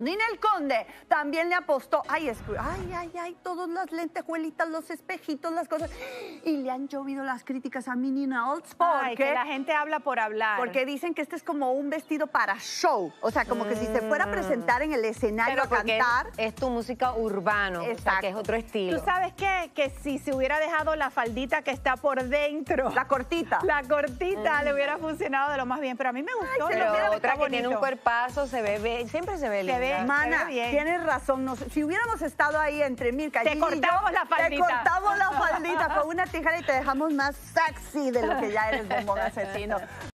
Ninel Conde también le apostó, ay, ay, ay, ay, todas las lentejuelitas, los espejitos, las cosas. Y le han llovido las críticas a Minnie Knowles porque que la gente habla por hablar. Porque dicen que este es como un vestido para show. O sea, como que si se fuera a presentar en el escenario a cantar. Es, tu música urbano, Exacto. que es otro estilo. ¿Tú sabes qué? Que si se hubiera dejado la faldita que está por dentro. La cortita. La cortita le hubiera funcionado de lo más bien. Pero a mí me gustó. pero otra que tiene un cuerpazo, se ve, siempre se ve lindo. Mana, tienes razón. si hubiéramos estado ahí entre Mirka te cortamos la faldita. Te cortamos la faldita con una tijera y te dejamos más sexy de lo que ya eres bombón asesino.